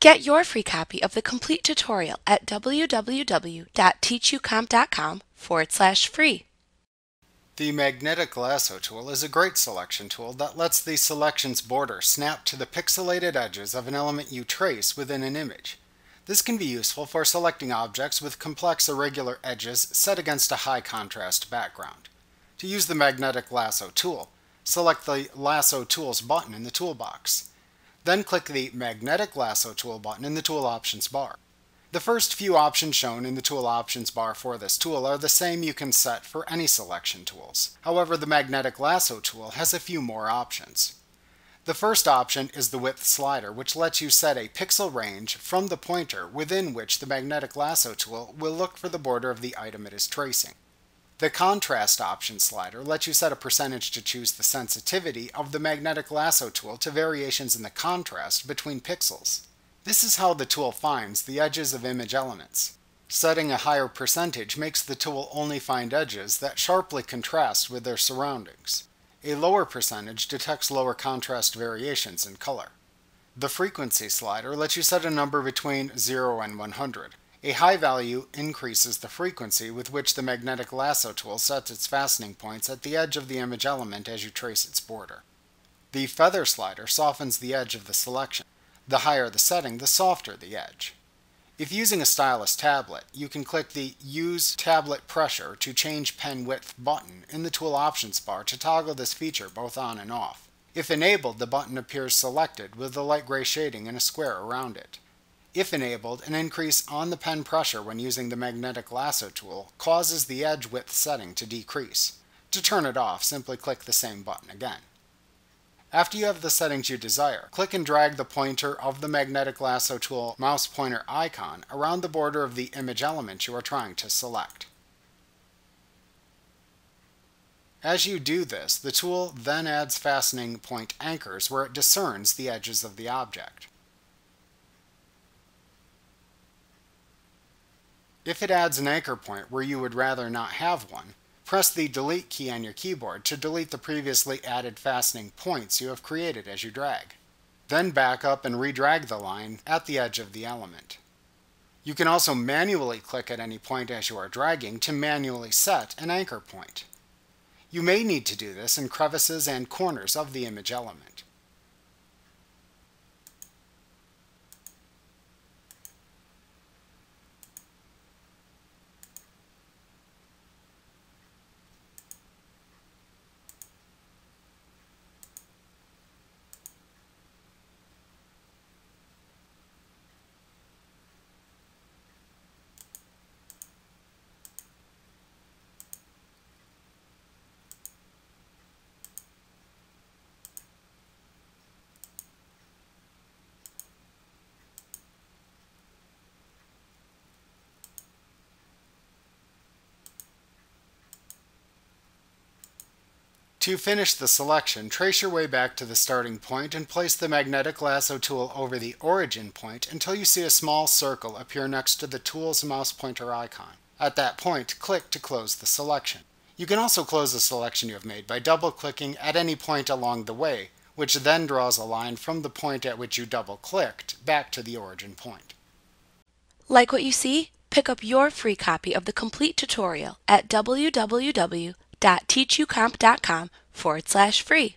Get your free copy of the complete tutorial at www.teachucomp.com forward slash free. The magnetic lasso tool is a great selection tool that lets the selection's border snap to the pixelated edges of an element you trace within an image. This can be useful for selecting objects with complex irregular edges set against a high contrast background. To use the magnetic lasso tool, select the Lasso Tools button in the toolbox. Then click the Magnetic Lasso Tool button in the Tool Options bar. The first few options shown in the tool options bar for this tool are the same you can set for any selection tools. However, the magnetic lasso tool has a few more options. The first option is the width slider, which lets you set a pixel range from the pointer within which the magnetic lasso tool will look for the border of the item it is tracing. The contrast option slider lets you set a percentage to choose the sensitivity of the magnetic lasso tool to variations in the contrast between pixels. This is how the tool finds the edges of image elements. Setting a higher percentage makes the tool only find edges that sharply contrast with their surroundings. A lower percentage detects lower contrast variations in color. The frequency slider lets you set a number between 0 and 100. A high value increases the frequency with which the magnetic lasso tool sets its fastening points at the edge of the image element as you trace its border. The feather slider softens the edge of the selection. The higher the setting, the softer the edge. If using a stylus tablet, you can click the Use Tablet Pressure to Change Pen Width button in the Tool Options bar to toggle this feature both on and off. If enabled, the button appears selected with the light gray shading in a square around it. If enabled, an increase on the pen pressure when using the magnetic lasso tool causes the edge width setting to decrease. To turn it off, simply click the same button again. After you have the settings you desire, click and drag the pointer of the magnetic lasso tool mouse pointer icon around the border of the image element you are trying to select. As you do this, the tool then adds fastening point anchors where it discerns the edges of the object. If it adds an anchor point where you would rather not have one, Press the Delete key on your keyboard to delete the previously added fastening points you have created as you drag. Then back up and redrag the line at the edge of the element. You can also manually click at any point as you are dragging to manually set an anchor point. You may need to do this in crevices and corners of the image element. To finish the selection, trace your way back to the starting point and place the magnetic lasso tool over the origin point until you see a small circle appear next to the tool's mouse pointer icon. At that point, click to close the selection. You can also close the selection you have made by double-clicking at any point along the way, which then draws a line from the point at which you double-clicked back to the origin point. Like what you see? Pick up your free copy of the complete tutorial at www www.teachucomp.com forward slash free.